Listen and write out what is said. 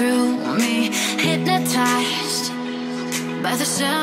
Through me Hypnotized by the sounds